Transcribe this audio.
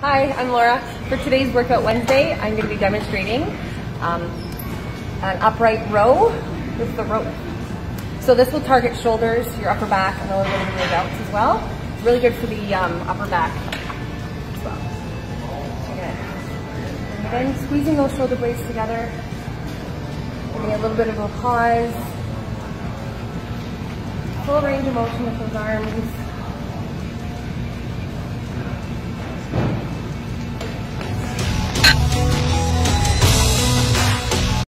Hi, I'm Laura. For today's Workout Wednesday, I'm going to be demonstrating um, an upright row with the rope. So this will target shoulders, your upper back, and a little bit of your delts as well. Really good for the um, upper back as well. Again, squeezing those shoulder blades together, giving a little bit of a pause, full range of motion with those arms.